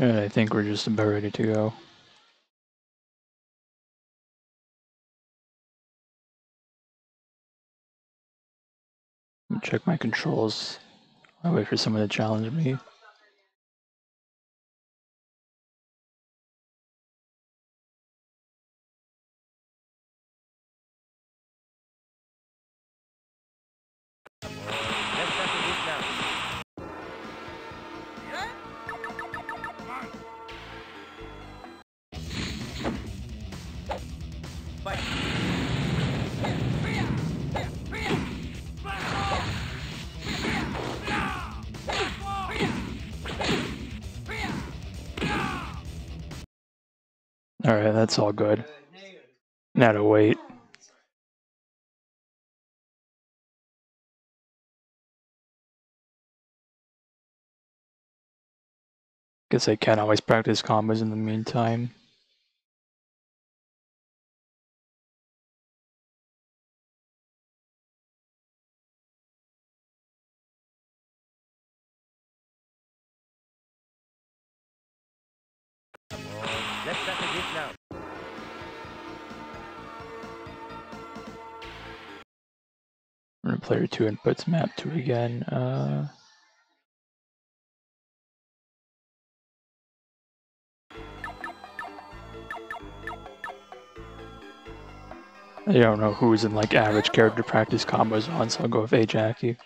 I think we're just about ready to go. Check my controls. I wait for someone to challenge me. That's all good. Now to wait. Guess I can always practice combos in the meantime. Player two inputs map two again. Uh, I don't know who's in like average character practice combos on, so I'll go with A Jackie.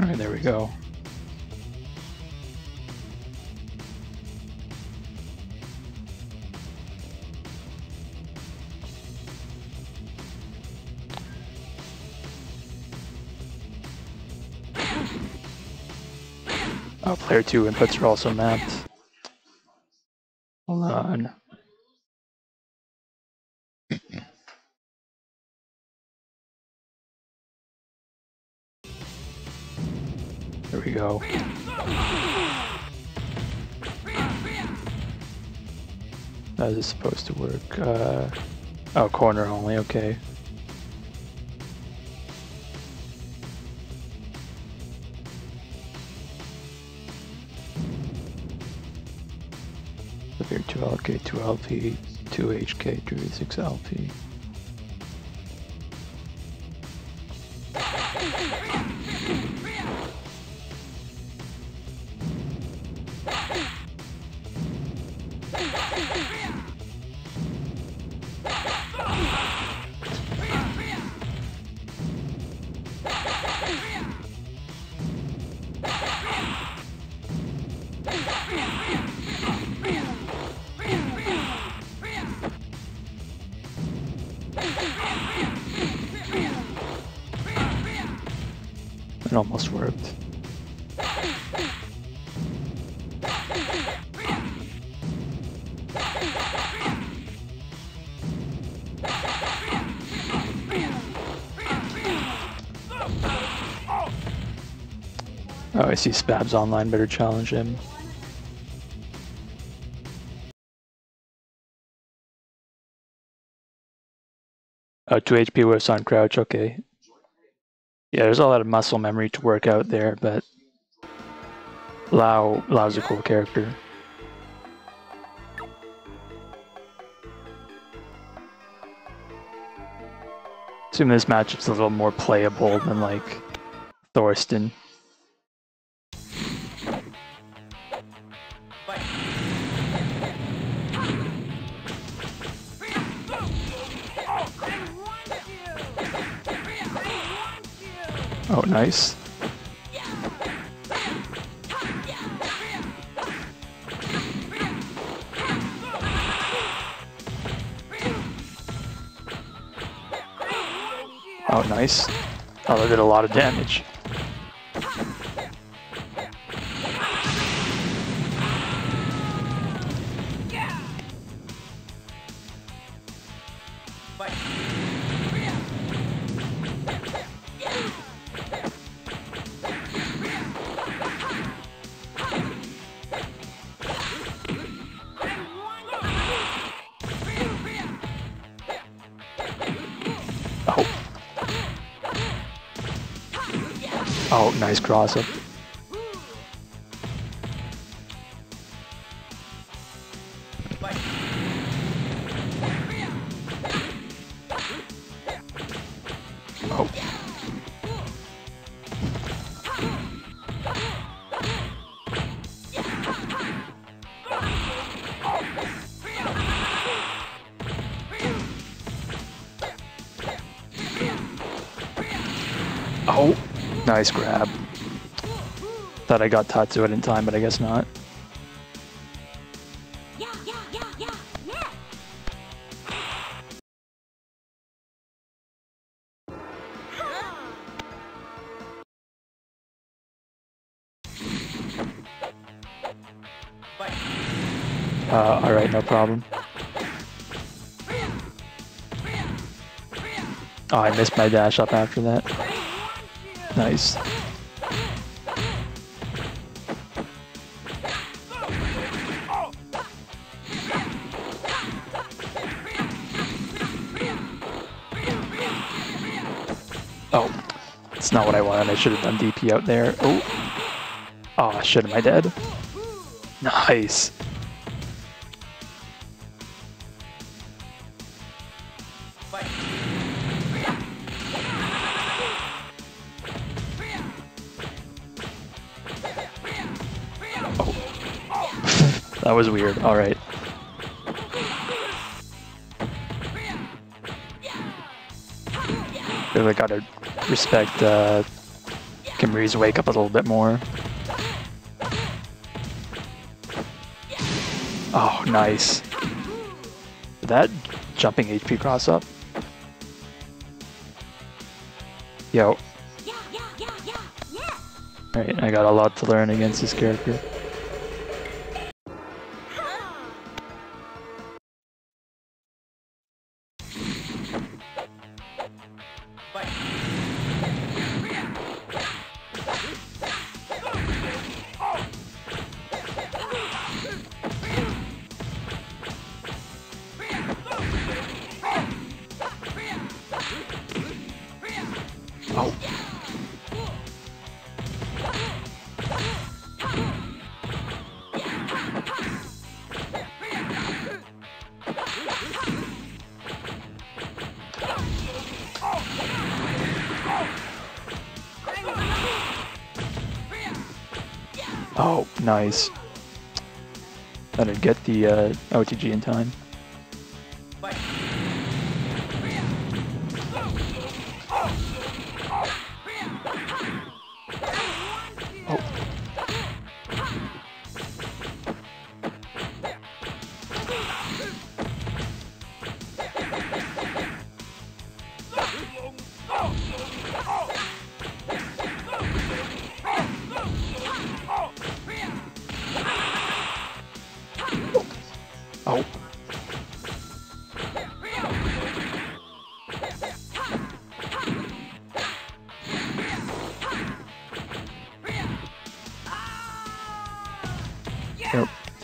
Alright, there we go. Player two inputs are also mapped. Hold on. There we go. How is this supposed to work? Uh, oh, corner only, okay. 2LK, 2LP, 2HK, 2V6LP. Spabs online, better challenge him. Oh, 2 HP whiffs on crouch, okay. Yeah, there's a lot of muscle memory to work out there, but Lau Lau's a cool character. Assume this matchup's a little more playable than like Thorsten. Nice. Oh, nice. Oh, that did a lot of damage. Nice cross up. Oh. Oh, nice grab. I got tattooed in time, but I guess not. Uh, alright, no problem. Oh, I missed my dash up after that. Nice. Not what I wanted. I should have done DP out there. Oh, oh shit, am I dead? Nice. Fight. Oh. That was weird. All right. Really gotta respect uh, Kim-Maree's wake up a little bit more. Oh, nice. That jumping HP cross up? Yo. Alright, I got a lot to learn against this character. Uh, OTG in time. Fight.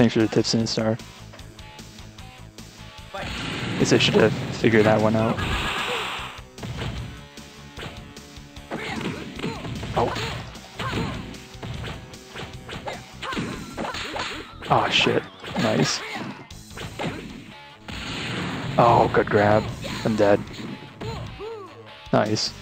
Thanks for the tips and star. Fight. Guess I should have figured that one out. Oh. Oh shit. Nice. Oh, good grab. I'm dead. Nice.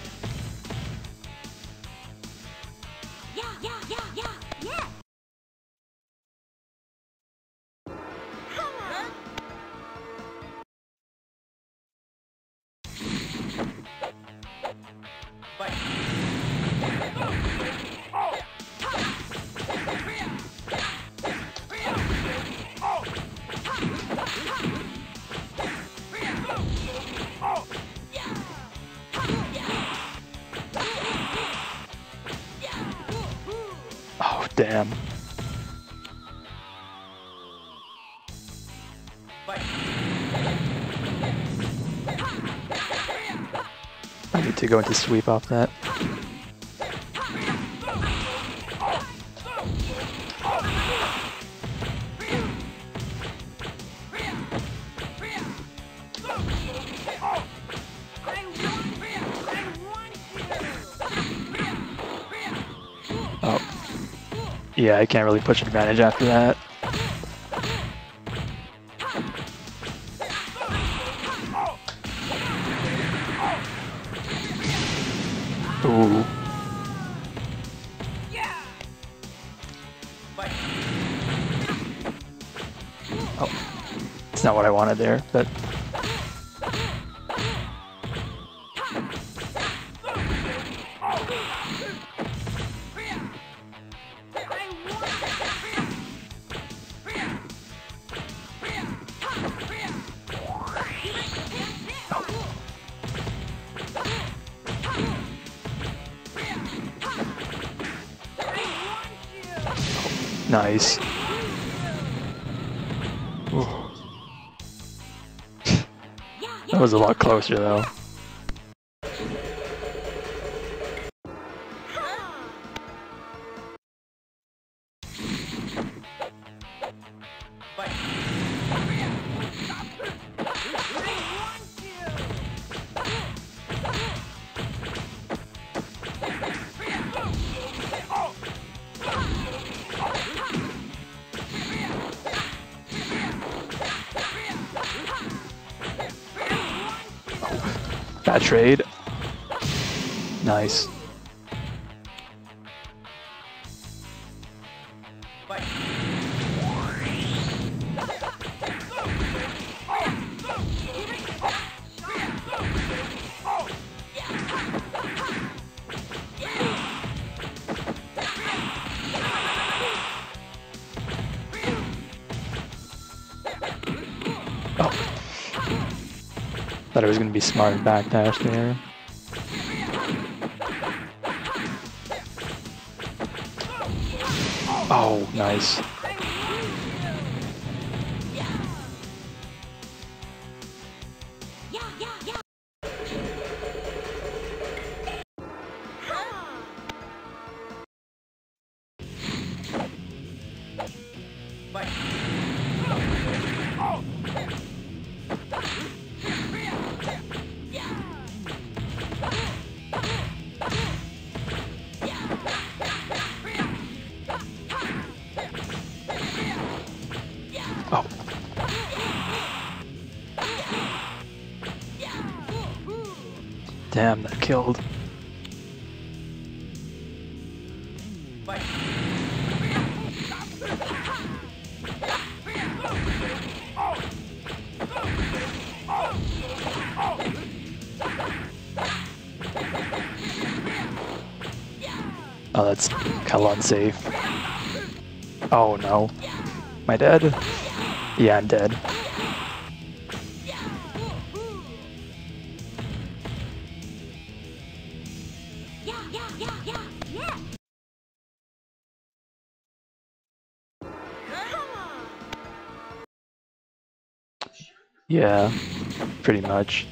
Need to sweep off that. Oh. Yeah, I can't really push advantage after that. There, but nice. That was a lot closer though. Trade. Be smart and backdash there. Oh, nice. Killed. Oh, that's kind of unsafe. Oh no. Am I dead? Yeah, I'm dead. Yeah, pretty much.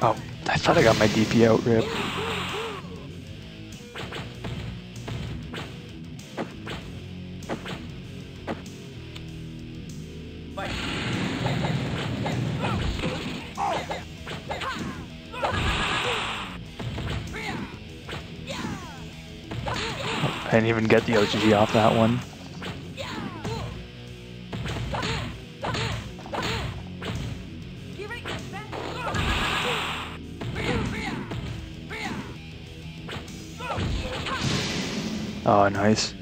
Oh, I thought I got my DP out, Rip. Even get the OTG off that one. Oh, nice.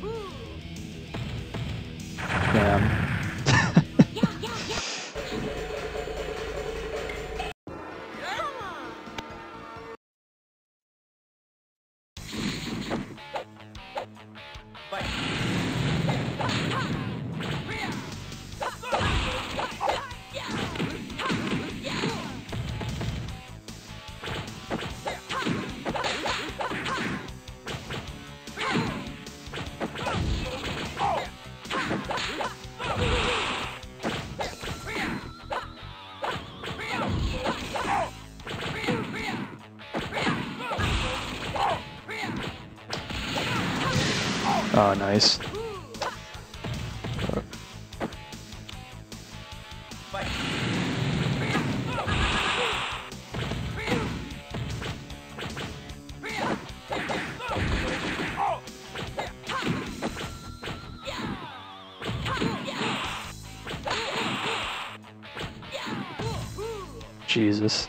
Jesus.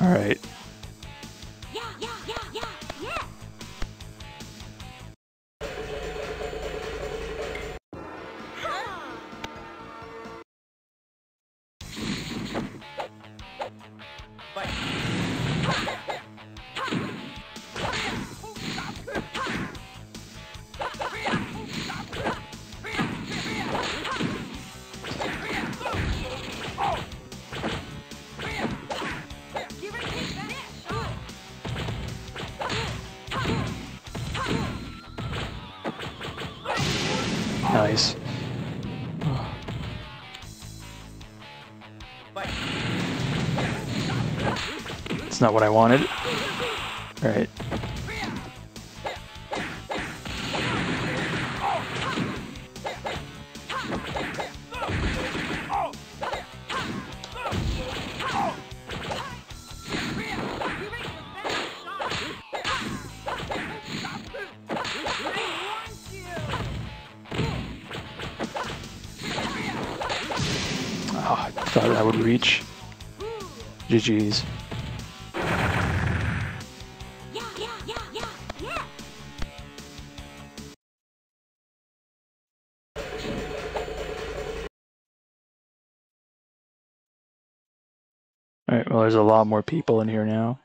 Alright. Yeah, It's not what I wanted. Alright. Oh, I thought that would reach. GG's. There's a lot more people in here now.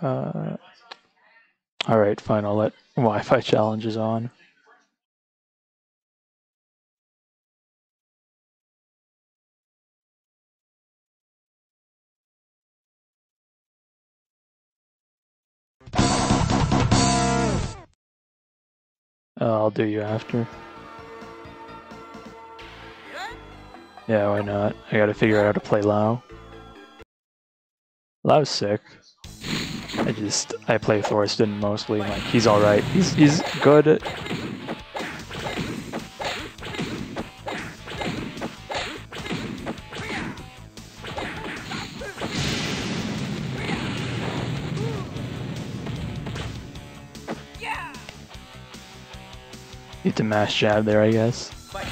Uh, Alright, fine, I'll let Wi Fi challenges on. Uh, I'll do you after. Yeah, why not? I gotta figure out how to play Lau. Lau's sick. I just I play Thorsten mostly. Like he's all right. He's he's good. To jab there, I guess. Fight.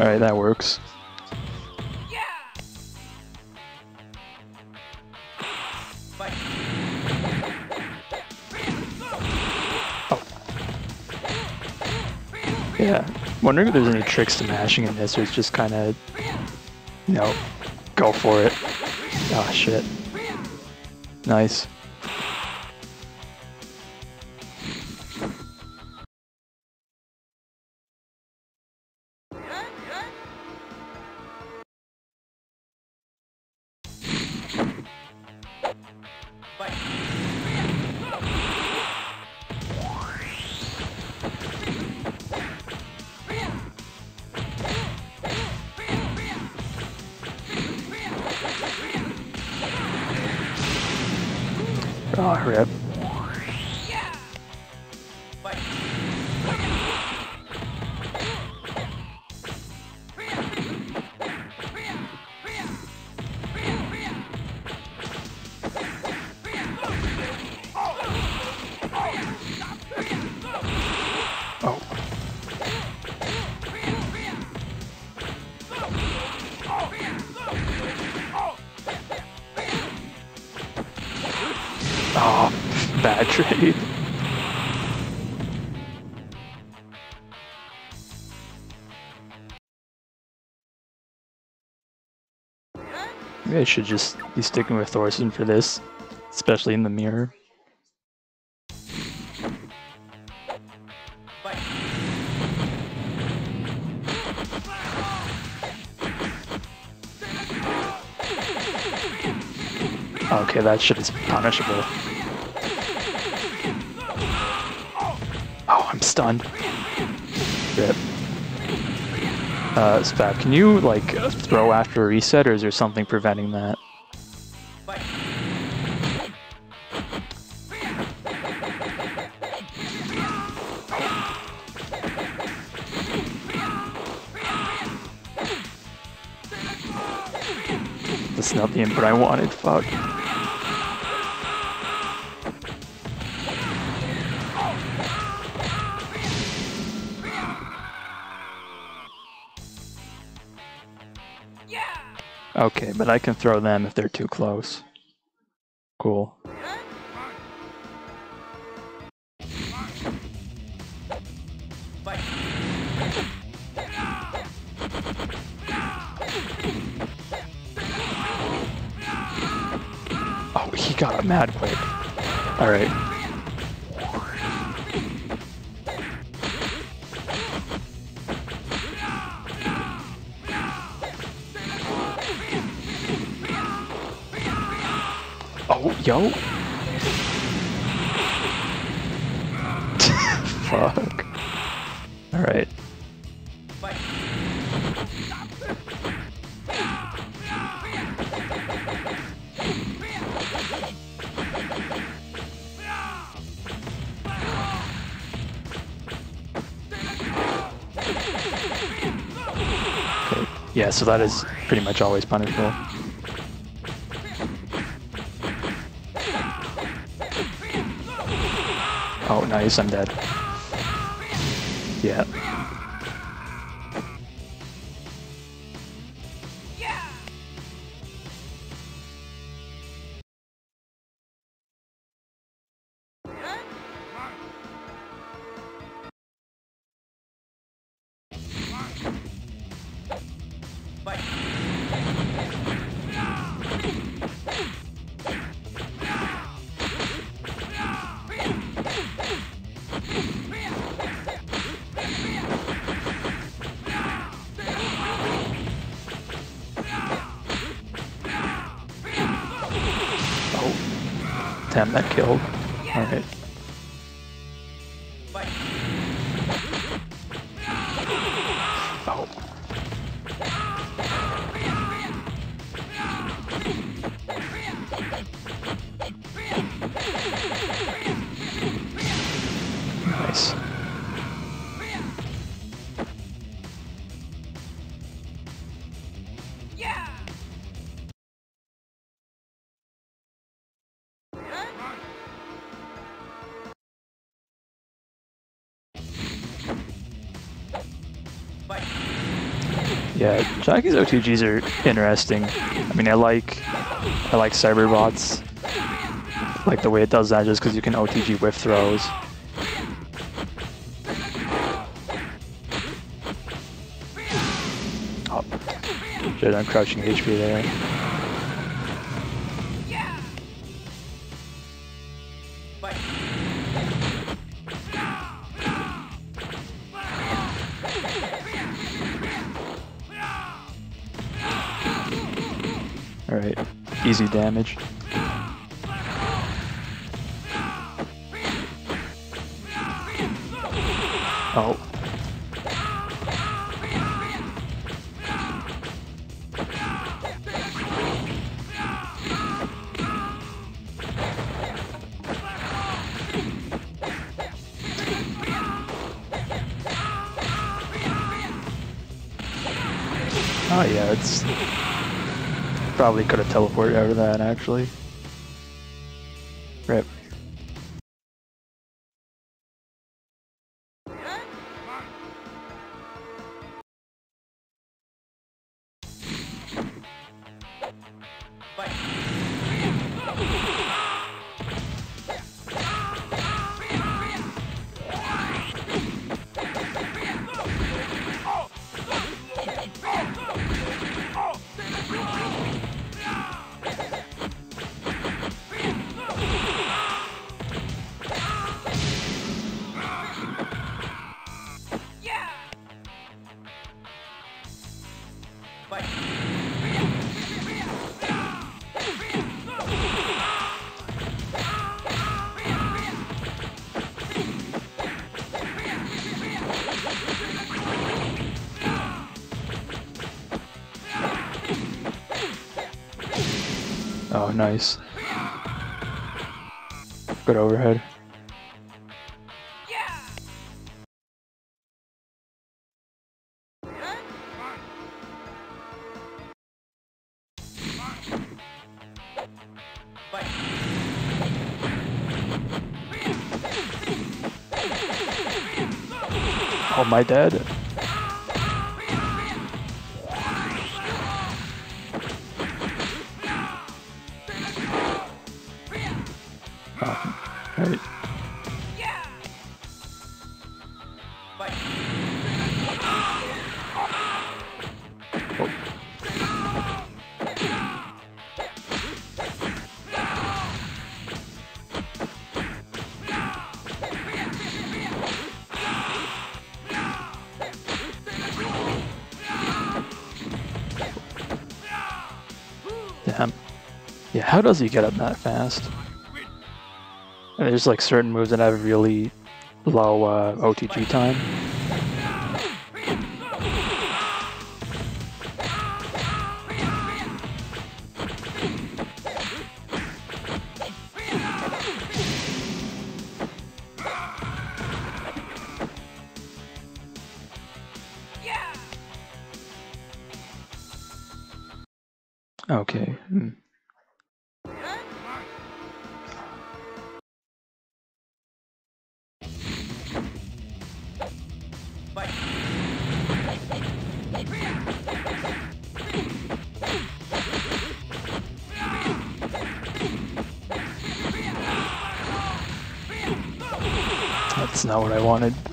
All right, that works. Wondering if there's any tricks to mashing in this, or it's just kind of, you know, go for it. Ah, shit. Nice. Trade. Maybe I should just be sticking with Thorsten for this, especially in the mirror. Okay, that shit is punishable. Stunned. Rip. Uh, Spab, can you, like, throw after a reset, or is there something preventing that? That's not the input I wanted, fuck. But I can throw them if they're too close. Cool. Oh, he got a mad quick. Alright. Yo. Fuck. Alright. Yeah, so that is pretty much always punishable. Oh, nice, I'm dead. Yeah. Jackie's OTGs are interesting. I mean, I like I like Cyberbots. Like the way it does that just because you can OTG whiff throws. Oh, shit, I'm crouching HP there. Easy damage. Oh. Could have teleported out of that actually. Nice. Good overhead. Oh, my dad. Does he get up that fast? And there's like certain moves that have really low uh, OTG time. Not what I wanted.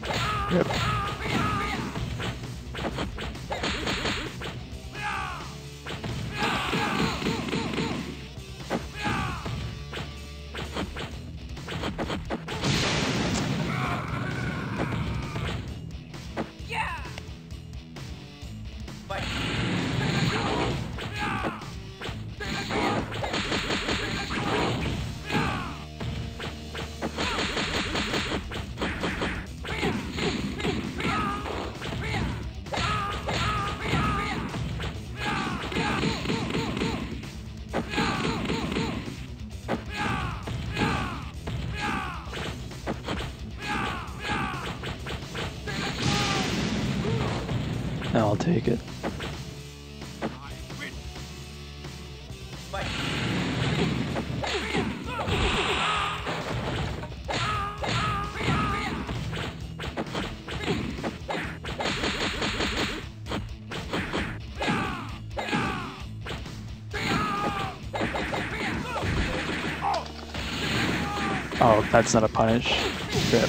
Take it. Oh, that's not a punish. Rip.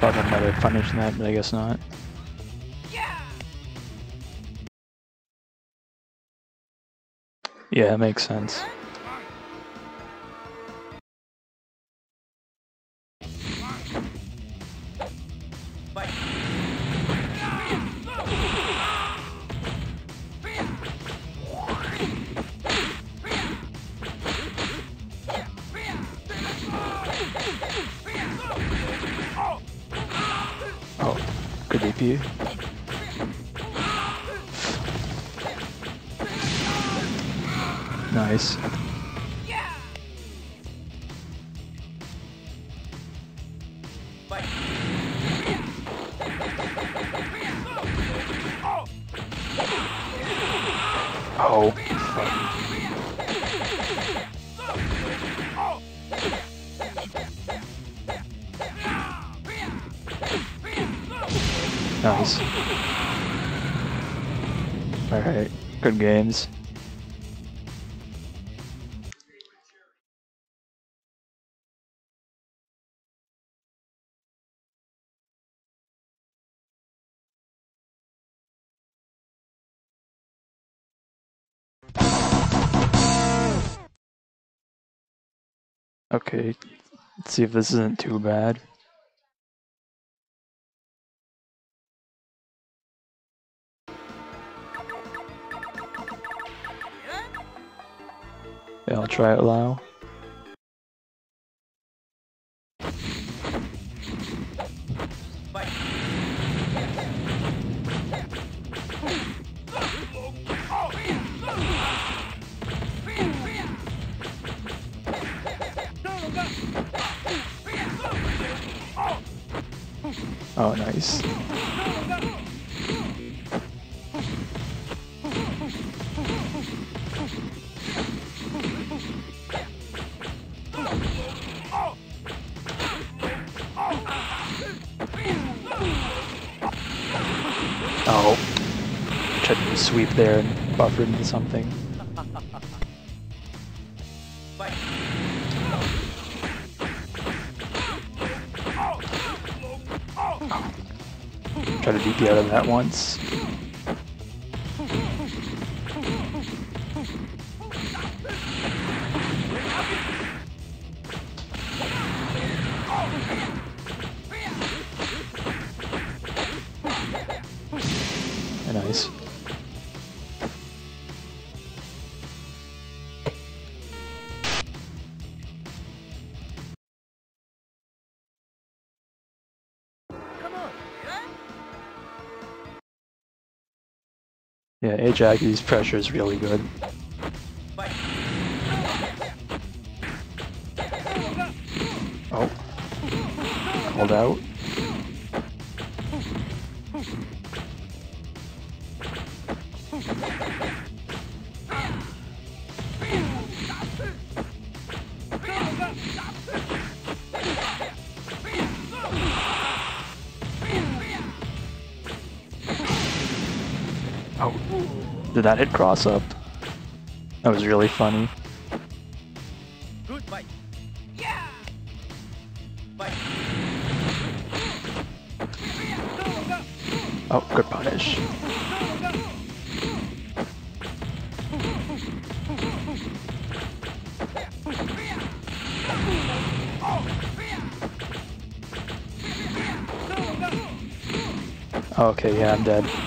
Thought I might have that, but I guess not. It makes sense. Games. Okay, let's see if this isn't too bad. Try it, Lau. Buffered into something. Try to DP out of that once. Ajaxi's pressure is really good. Oh. Called out. Did that hit cross up? That was really funny. Good fight! Yeah! Fight! Oh, good punish. Okay, yeah, I'm dead.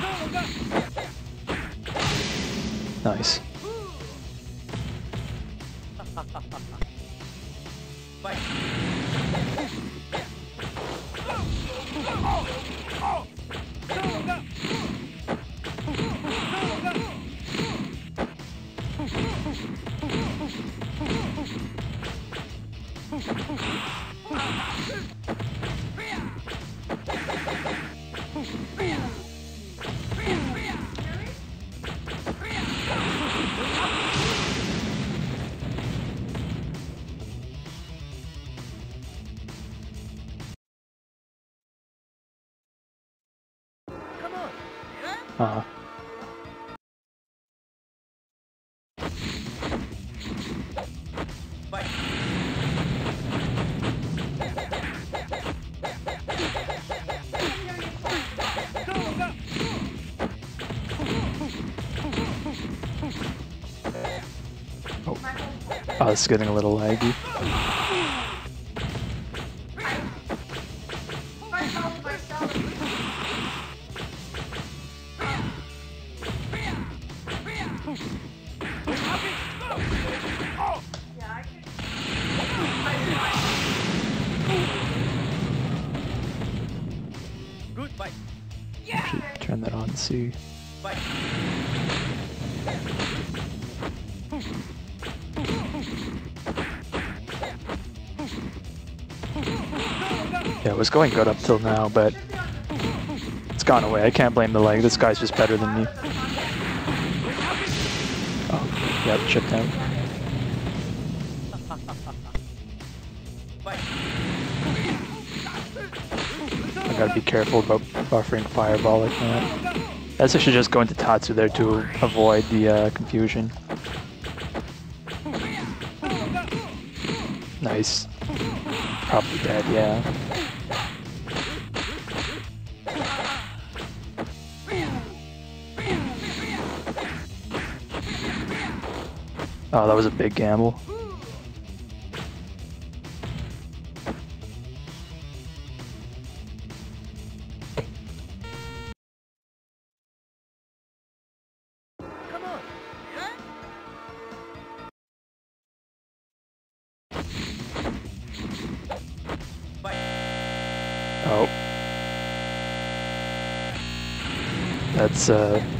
It's getting a little laggy. Good fight! Should turn that on and see. It was going good up till now, but it's gone away. I can't blame the leg. This guy's just better than me. Oh, yep, chipped out. I gotta be careful about buffering fireball like that. I should just going to Tatsu there to avoid the uh, confusion. Nice. Probably dead, yeah. Oh, that was a big gamble. Oh. That's, uh...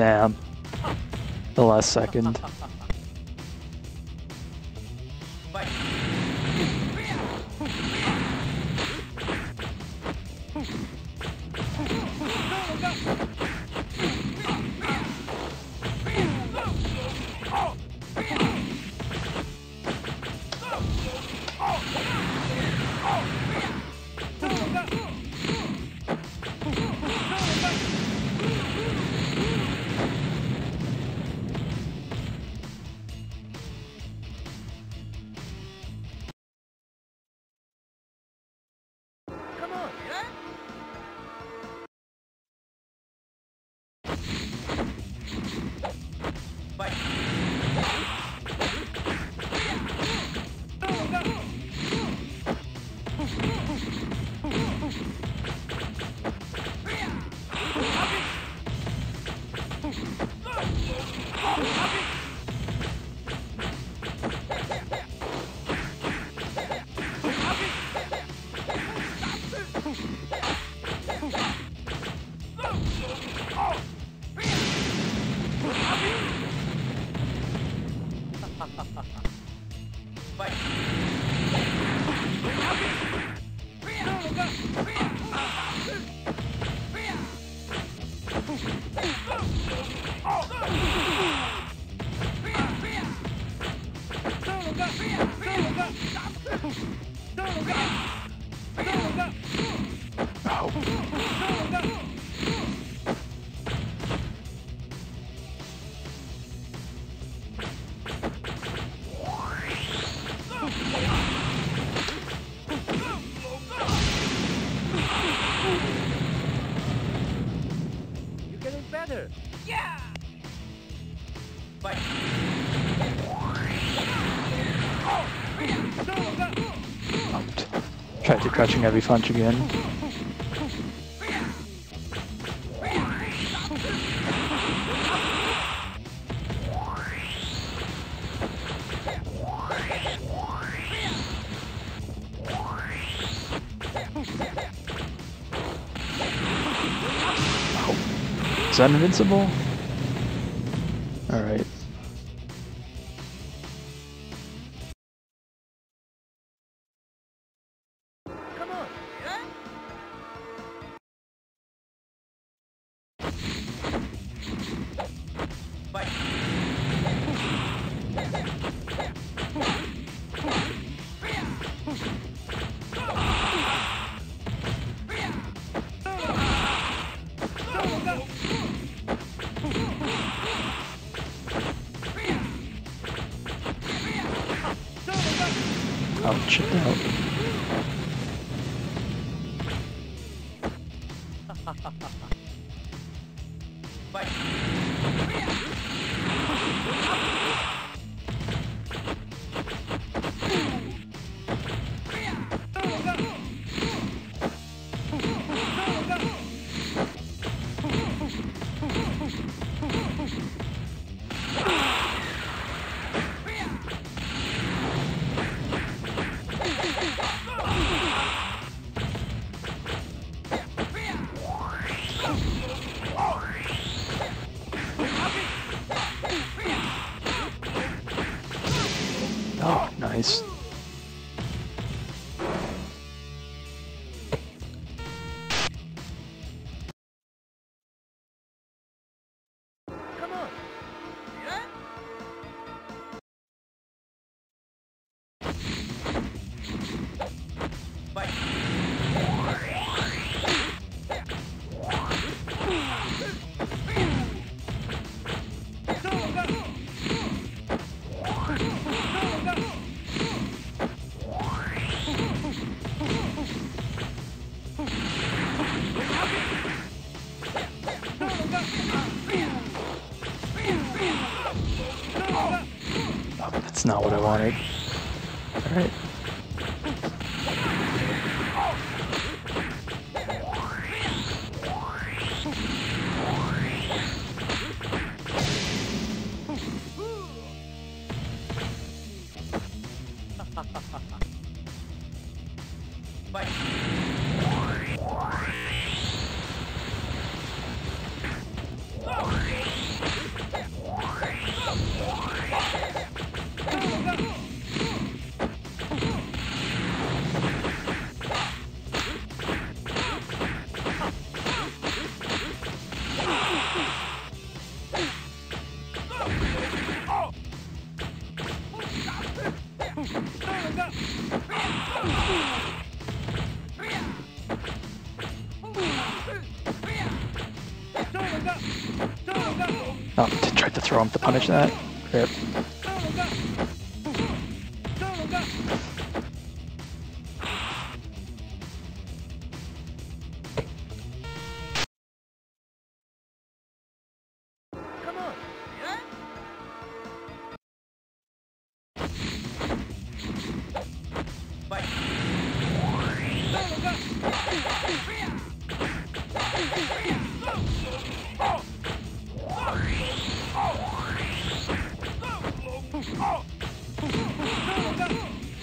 Damn. The last second. You're getting better. Yeah. Fight. Oh. out. Tried to crouching heavy punch again. That invincible? Not what I wanted. T- tried to throw him to punish that.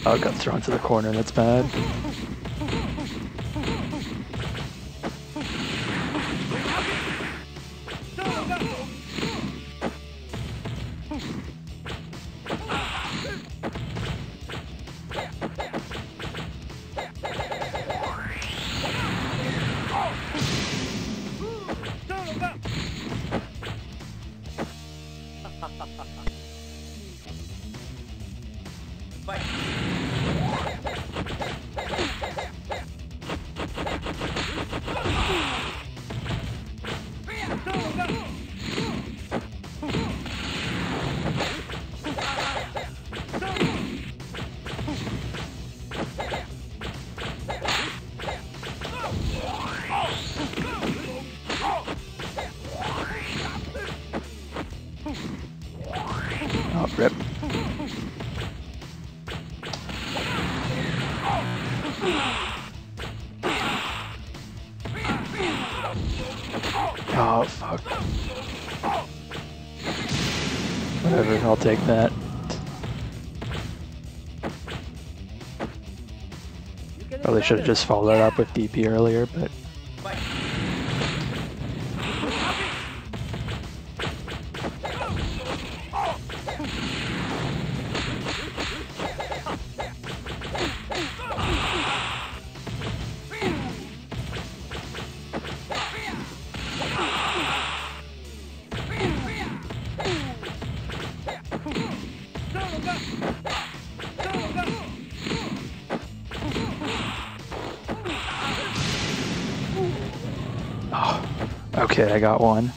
Oh, got thrown to the corner. That's bad. Take that. Probably should have just followed that up with DP earlier, but I got one.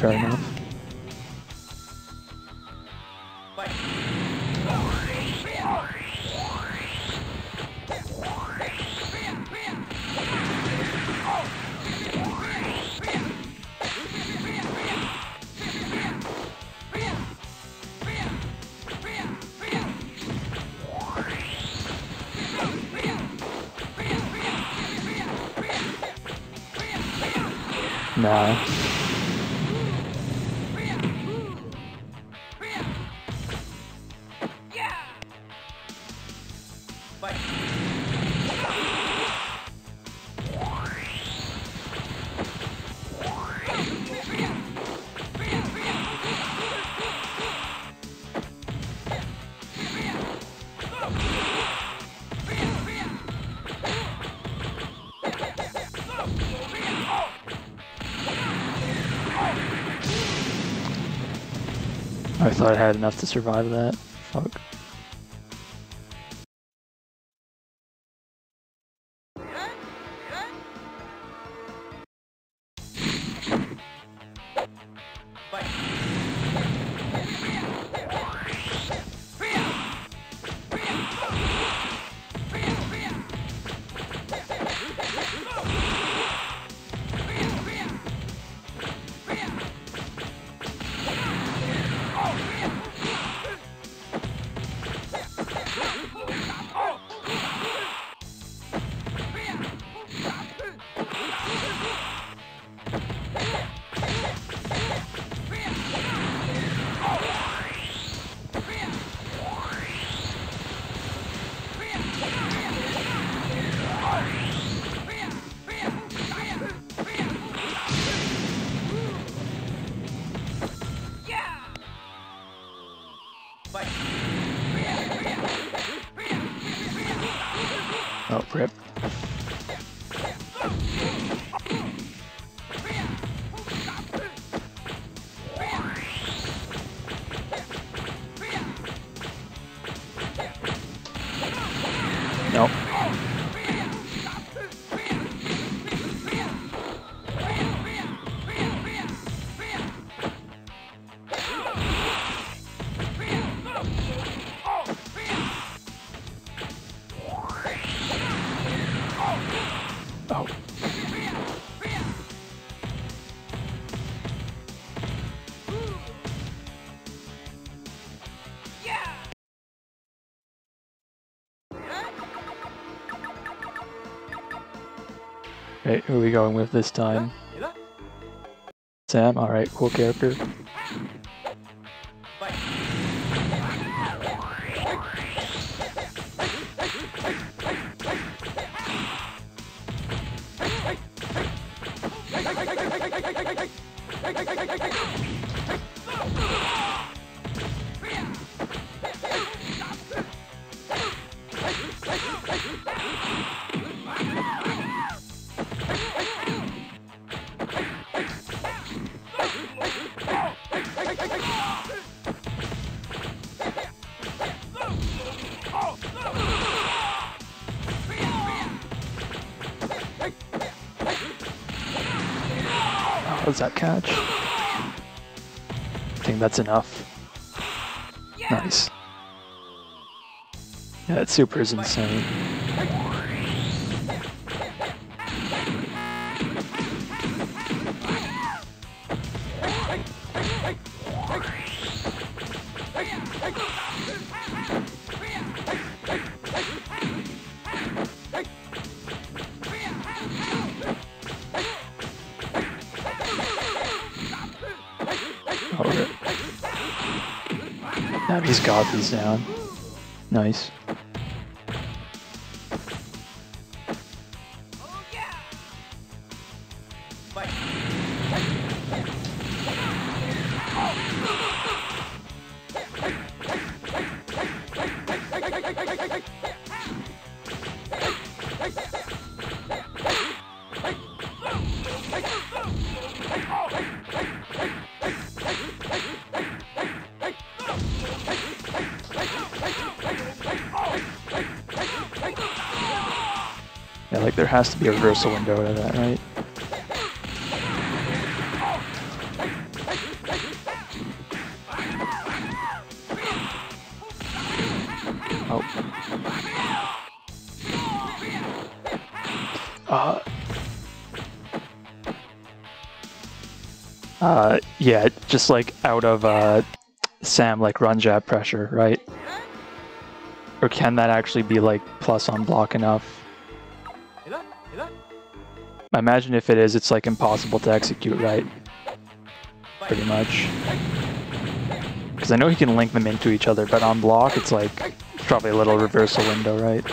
Fair enough. Nah. I had enough to survive that. Okay, who are we going with this time? Sam? Alright, cool character. That catch? I think that's enough. Nice. Yeah, that super is insane. These down. Nice. Has to be a reversal window to that, right? Oh. Uh. Uh, yeah, just like out of uh, Sam, like run jab pressure, right? Or can that actually be like plus on block enough? I imagine if it is, it's like impossible to execute, right? Pretty much. Because I know he can link them into each other, but on block, it's like probably a little reversal window, right?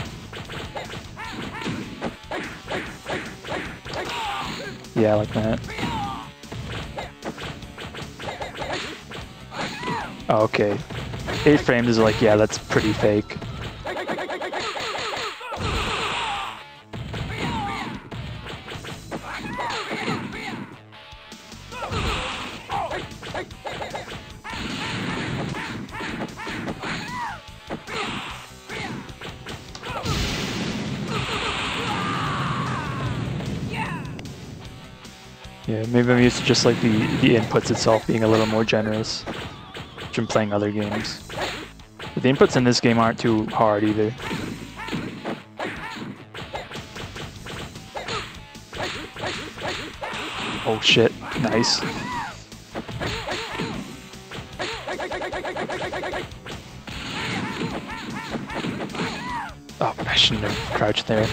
Yeah, like that. Okay. Eight frames is like, yeah, that's pretty fake. Used to just like the, the inputs itself being a little more generous from playing other games. But the inputs in this game aren't too hard either. Oh shit, nice. Oh, I shouldn't have crouched there.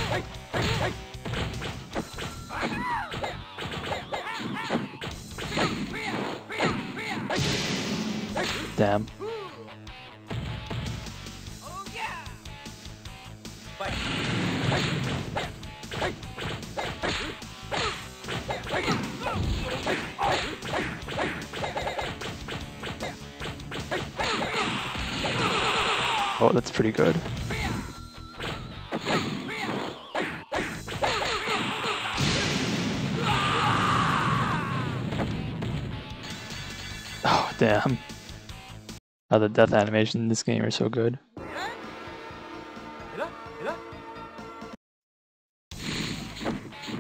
Death animation in this game are so good.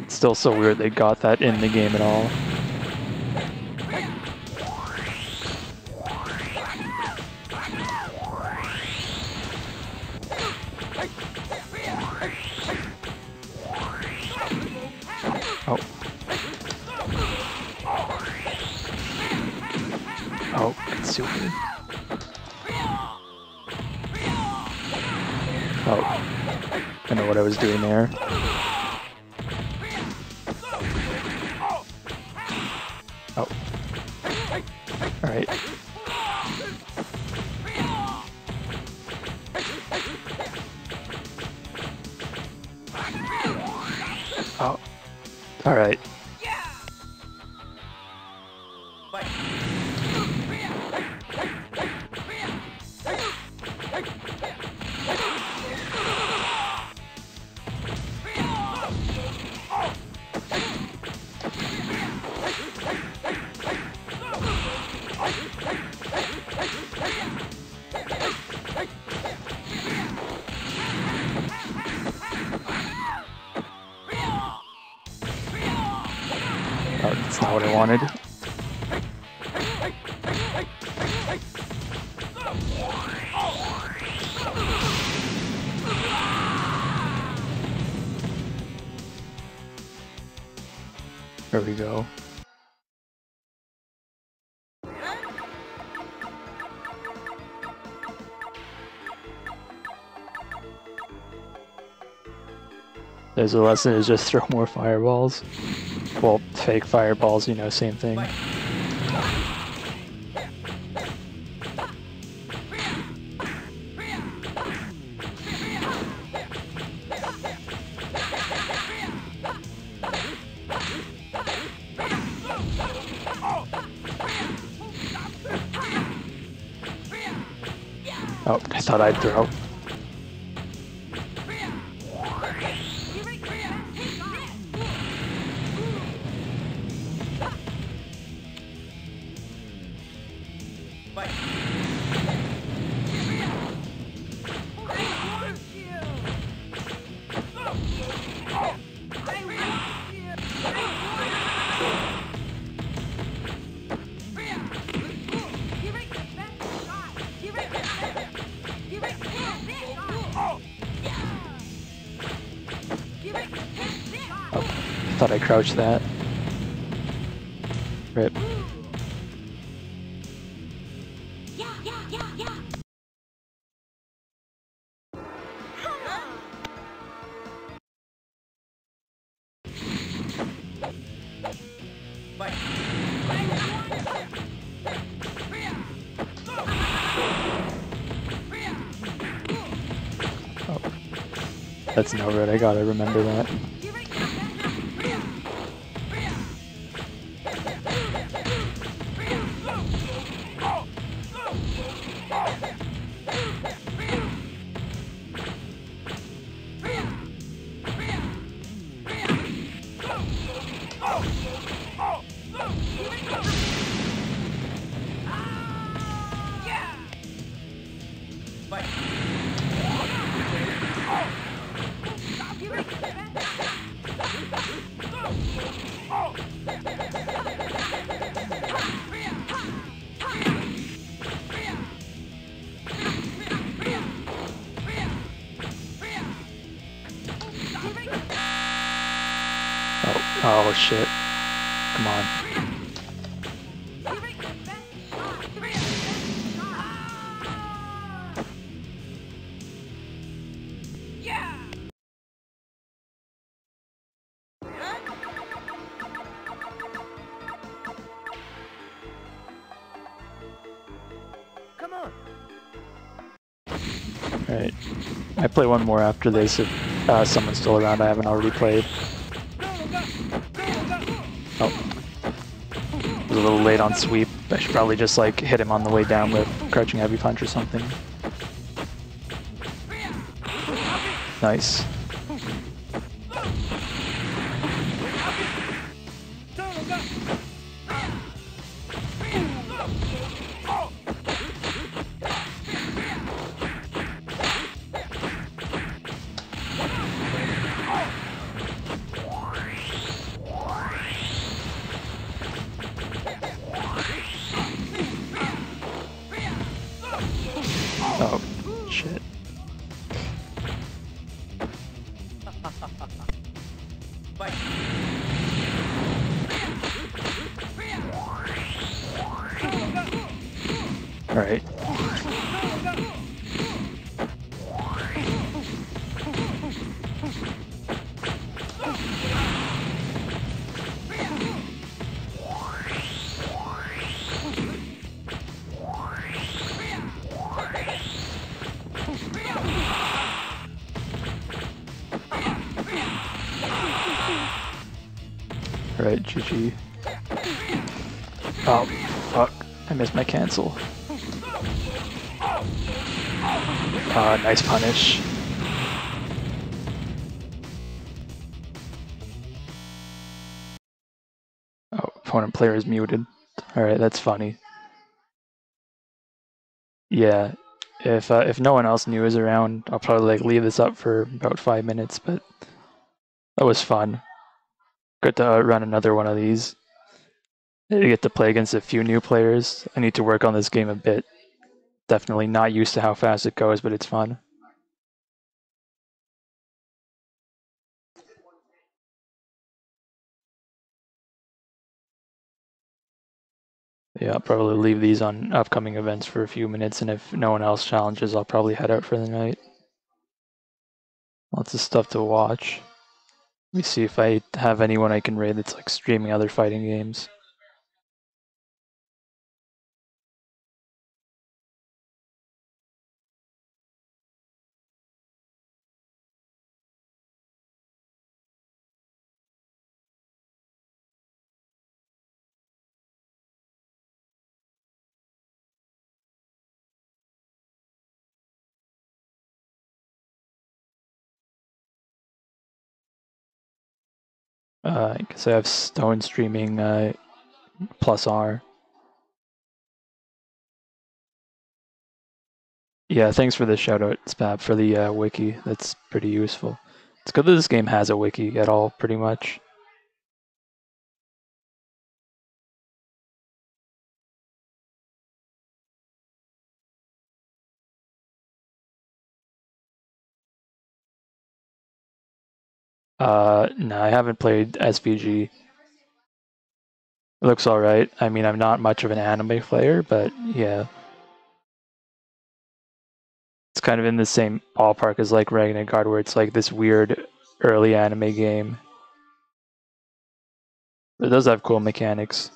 Still so weird they got that in the game at all. There's a lesson is just throw more fireballs. Well, fake fireballs, you know, same thing. Oh, I thought I'd throw. Crouched that. Rip. Yeah, yeah, yeah, yeah. That's no road, I gotta remember that. Shit. Come on. Come on. Alright. I play one more after this if uh, someone's still around I haven't already played. was a little late on sweep. I should probably just like hit him on the way down with crouching heavy punch or something. Nice. Nice punish. Oh, opponent player is muted. Alright, that's funny. Yeah, if uh, if no one else new is around, I'll probably like leave this up for about five minutes, but that was fun. Good to uh, run another one of these. I get to play against a few new players. I need to work on this game a bit. Definitely not used to how fast it goes, but it's fun. Yeah, I'll probably leave these on upcoming events for a few minutes, and if no one else challenges, I'll probably head out for the night. Lots of stuff to watch. Let me see if I have anyone I can raid that's like streaming other fighting games. Uh, guess I have Stone streaming uh, plus R. Yeah, thanks for the shout out, Spab, for the uh, wiki. That's pretty useful. It's good that this game has a wiki at all, pretty much. Uh, no, I haven't played SVG. It looks alright. I mean, I'm not much of an anime player, but yeah. It's kind of in the same ballpark as like Ragnarok, where it's like this weird early anime game. But it does have cool mechanics.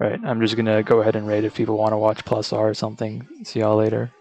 Right, I'm just gonna go ahead and rate if people want to watch Plus R or something. See y'all later.